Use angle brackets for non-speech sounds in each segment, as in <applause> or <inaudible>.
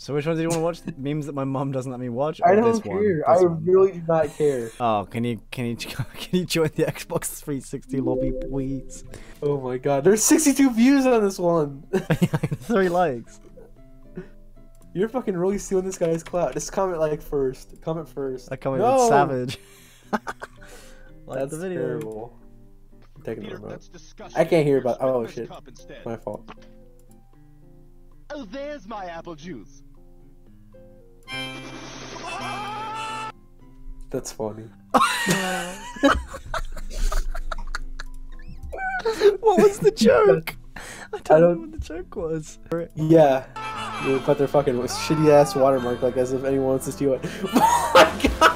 So which one do you want to watch? The <laughs> memes that my mom doesn't let me watch? I don't this care. One? I one? really do not care. Oh, can you can you <laughs> can you join the Xbox 360 lobby, please? Oh my god, there's 62 views on this one. <laughs> Three likes. You're fucking really stealing this guy's clout. Just comment like first. Comment first. I comment in no! savage. like That's the video. terrible. I'm taking the Peter, remote. I can't hear your about- oh, shit. My fault. Oh, there's my apple juice. That's funny. what was the joke? <laughs> I don't, I know don't- what the joke was. Yeah. You put their fucking shitty ass watermark like as if anyone wants to steal it. <laughs> Oh my god!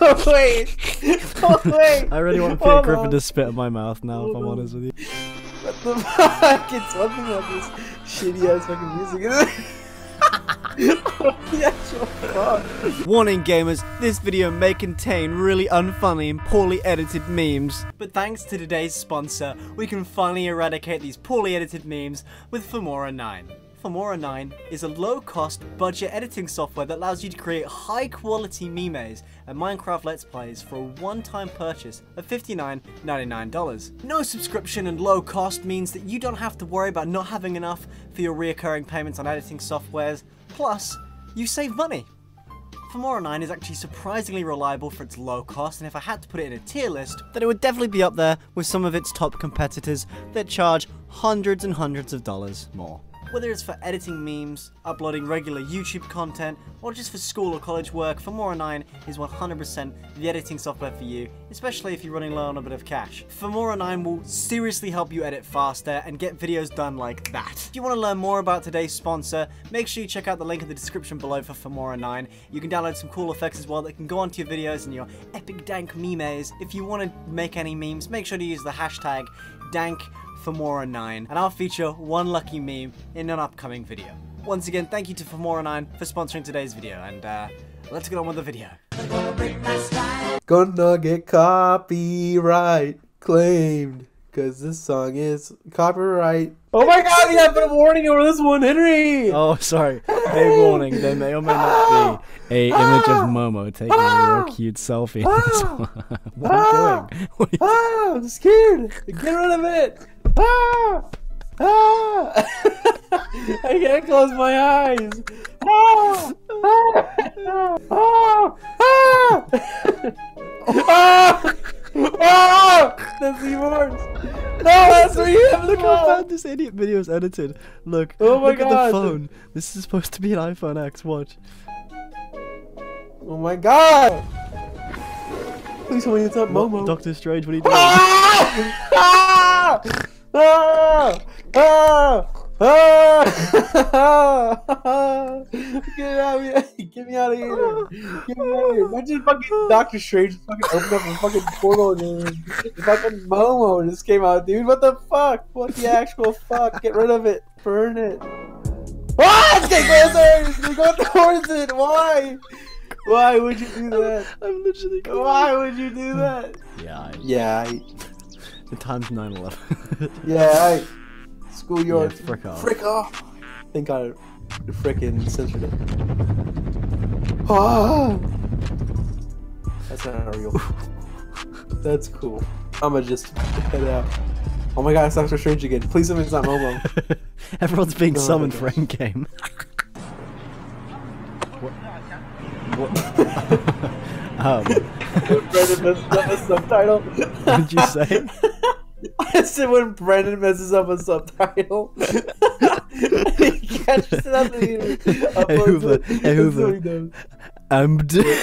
oh wait! Oh wait! I really want Peter Hold Griffin on. to spit in my mouth now, if I'm on. honest with you. The fuck? It's one thing about this shitty ass fucking music. what <laughs> the actual fuck? Warning gamers, this video may contain really unfunny and poorly edited memes. But thanks to today's sponsor, we can finally eradicate these poorly edited memes with Filmora 9. Filmora 9 is a low-cost budget editing software that allows you to create high-quality memes and Minecraft Let's Plays for a one-time purchase of $59.99. No subscription and low cost means that you don't have to worry about not having enough for your reoccurring payments on editing softwares, plus, you save money. Filmora 9 is actually surprisingly reliable for its low cost, and if I had to put it in a tier list, then it would definitely be up there with some of its top competitors that charge hundreds and hundreds of dollars more. Whether it's for editing memes, uploading regular YouTube content, or just for school or college work, Filmora 9 is 100% the editing software for you, especially if you're running low on a bit of cash. Filmora 9 will seriously help you edit faster and get videos done like that. If you want to learn more about today's sponsor, make sure you check out the link in the description below for Filmora 9. You can download some cool effects as well that can go onto your videos and your epic dank memes. If you want to make any memes, make sure to use the hashtag dank Filmora9, and I'll feature one lucky meme in an upcoming video. Once again, thank you to Filmora9 for sponsoring today's video, and uh, let's get on with the video. Gonna get copyright claimed. Cause this song is copyright. Oh my god, you have put a warning over this one, Henry! Oh, sorry. Big warning. There may or may not be a image of Momo taking a real cute selfie. in <laughs> what are you doing? Are you Ah, I'm scared. Get rid of it. Ah, ah. <laughs> I can't close my eyes. Ah, ah, ah, ah, ah, ah. That's even worse. No, that's where you have Look how bad this idiot video is edited. Look. Oh my look at the phone. This is supposed to be an iPhone X. Watch. Oh my god. Please tell me it's not Momo. Doctor Strange, what are you doing? Ah! Ah! Ah! Ah! Ah! Get out of here! Get me out of here! Get me out of here! Imagine fucking Doctor Strange fucking opened up a fucking portal and fucking Momo just came out, dude. What the fuck? What the actual fuck? Get rid of it. Burn it. Ah! It's getting closer! You're going towards it! Why? Why would you do that? I'm literally going. Why would you do that? Yeah. I, Yeah, I, the time's 9 11. <laughs> yeah, I, schoolyard. Yeah, frick off. Frick off. Thank God it frickin' censored it. Ah! That's not real. <laughs> That's cool. I'ma just head out. Oh my god, it's Doctor Strange again. Please tell me it's not Momo. Everyone's being No, summoned no. for endgame. what? What? <laughs> um, Brendan messes up a subtitle. what did you say? I <laughs> said when Brendan messes up a subtitle. <laughs> he catches it up and he uploads Hoover, it. hey, That's Hoover. what he does. Um, d-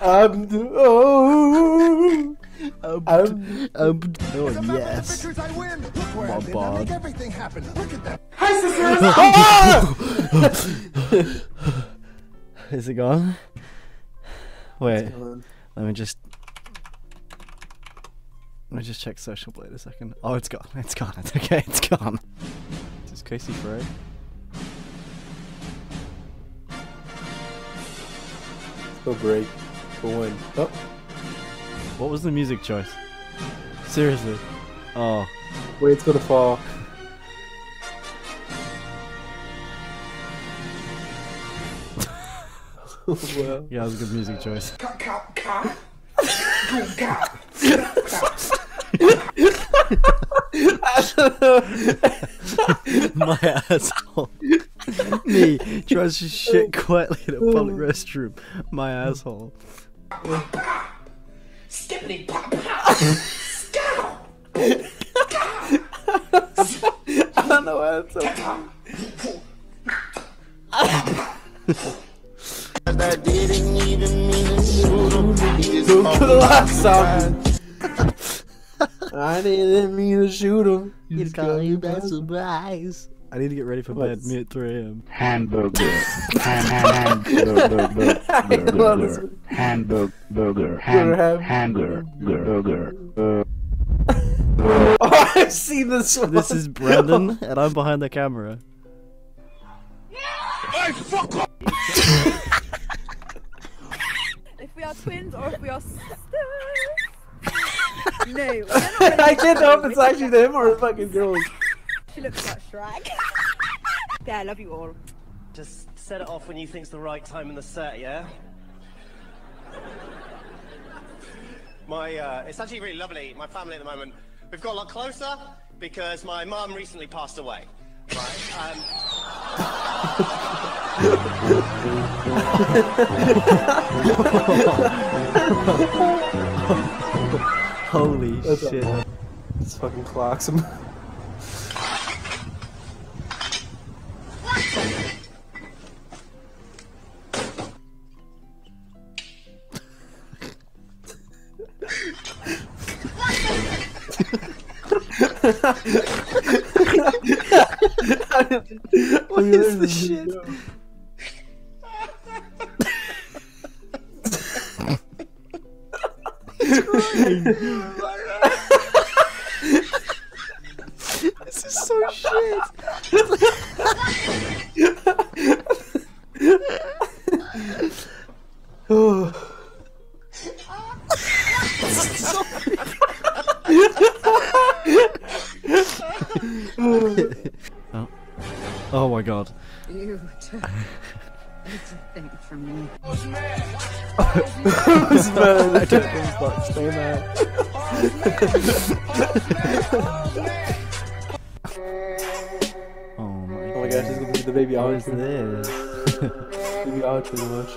I'm the, oh, um, I'm, um, oh I'm not yes. pictures I win. Look where My I've been. I bod. make everything happen. Look at that. ah! <laughs> Is it gone? Wait, let me just. Let me just check Social Blade a second. Oh, it's gone. It's gone. <laughs> It's okay. It's gone. This is Casey Frey. Go break for one. Oh. What was the music choice? Seriously. Oh. Wait, it's gonna fall. <laughs> Yeah, that was a good music choice. <laughs> My asshole. Me tries to shit quietly in a public restroom. My asshole. Skippity pop pop. Scow. I don't know why it's so That didn't even mean to shoot him. He just Go the last by song. I didn't mean to shoot him. You'd call you by surprise. I need to get ready for bed. What's- Me at 3 a.m. hamburger, ham, ham, hamburger, burger, hamburger, burger, ham, <laughs> ham- hamburger, burger, uh, <laughs> Oh, I've seen this one. This is Brendan, and I'm behind the camera. <laughs> if we are twins or if we are sisters. No, really <laughs> I can't tell if sisters. it's actually them or the fucking girls. She looks like Shrek. yeah, I love you all. Just set it off when you think's the right time in the set, yeah? My, uh, it's actually really lovely. My family at the moment, we've got a lot closer because my mum recently passed away. Right? Um, <laughs> <laughs> Holy That's shit. This fucking clocks him. <laughs> <laughs> what is this shit? This is so shit. oh. <laughs> oh my god. You think from me. Who's mad? <laughs> I don't think but stay mad. oh my Oh my gosh, he's gonna get the baby What out. is this? <laughs> Baby out too much.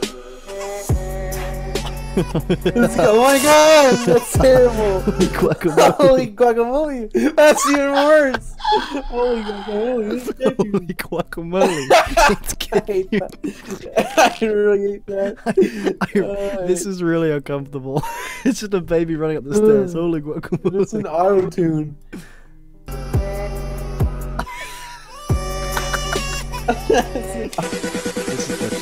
Oh my god, that's terrible. <laughs> Guacamole. Holy guacamole! That's even worse. Holy guacamole! This is Holy crazy. guacamole. it's I hate cute. that. I really hate that. <laughs> I- this is really uncomfortable. <laughs> it's just a baby running up the stairs. Holy guacamole. It's an auto tune. This is the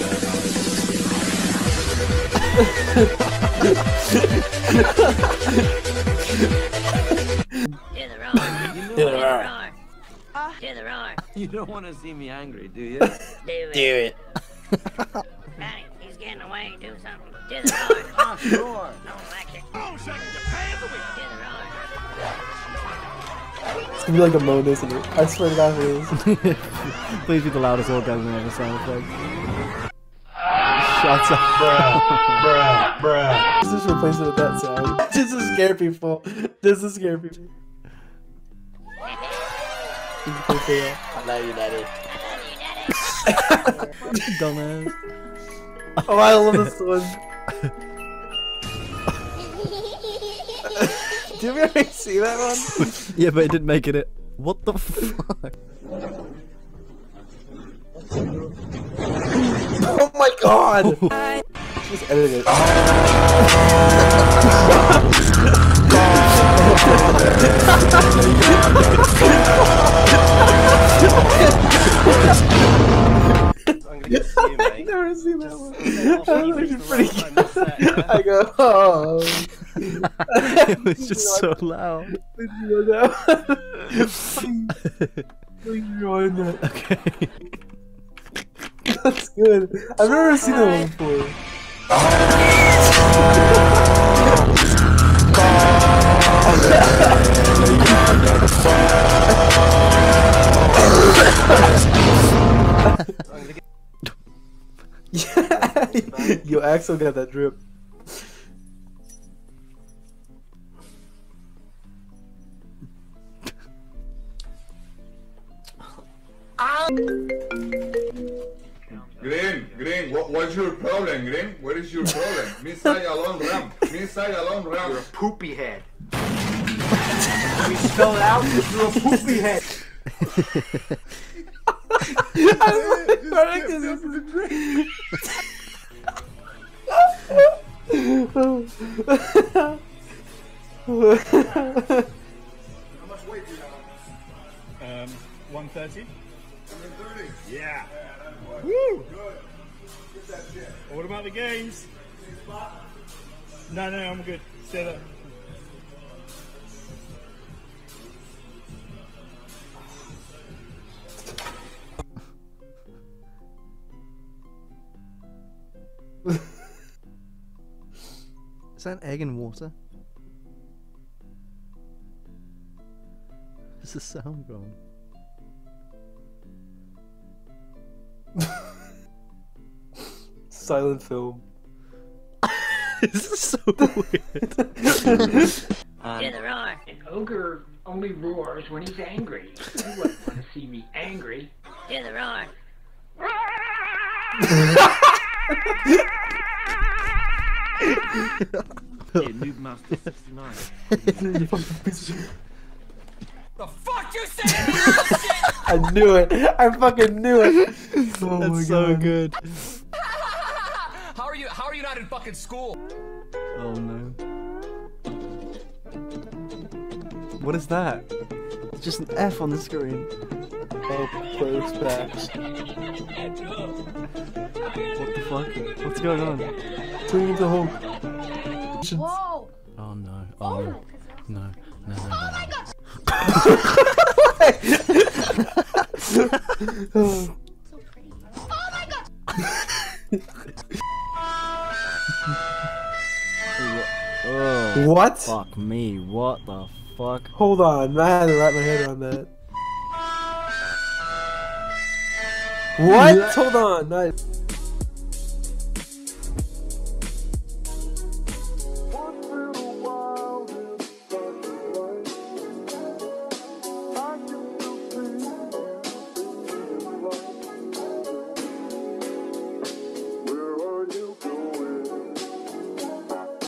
To the roar. To the roar. To the roar. You don't want to see me angry, do you? <laughs> Do it. Do it. <laughs> Patty, he's getting away. Do something. To <laughs> the roar. oh, sure. Don't like it. Oh, shake your pants away. To the roar. It's gonna be like a moan, isn't it? I swear to God, it is. Please be the loudest orgasm ever sound effect. Shut up. Bruh, bruh, bruh. Just replace it with that sound. Just to scare people. Just to scare people. I love you, daddy. Dumbass. Oh, I love this one. <laughs> Did we already see that one? <laughs> Yeah, but it didn't make it. What the fuck? Oh my god! <laughs> Just edit it. I've never seen that one. I go, oh. it was just so loud. <laughs> Okay. <laughs> Oh. <laughs> That's good. I've never seen that one before. I'm <laughs> Yeah. Yo, Axel got that drip. Green, Green, what, what's your problem, Green? What is your problem? Missile alone ramp. Missile alone ramp. You're a poopy head. We spell it out, you're a poopy head. <laughs> How much weight do you have? Um, 130. 130? Yeah. Woo! Good. Get that shit. What about the games? No, no, I'm good. Stay there. Is that er an egg and water? Is the sound gone? Silent film. this is so weird. Hear the roar. An ogre only roars when he's angry. You wouldn't want to see me angry. Hear the roar. Hey, Noob Master 69. The fuck you say? <laughs> I knew it. I fucking knew it. Oh my That's so God. good. <laughs> how are you? How are you not in fucking school? Oh no. What is that? It's just an F on the screen. Oh, close packs. What the fuck? What's going on? Turn into Hulk. Whoa! Oh no. Oh, oh no. No. No, no, no. Oh. Oh, <laughs> What? Fuck me. What the fuck? Hold on, I had to wrap my head around that. <laughs> What? Hold on. I...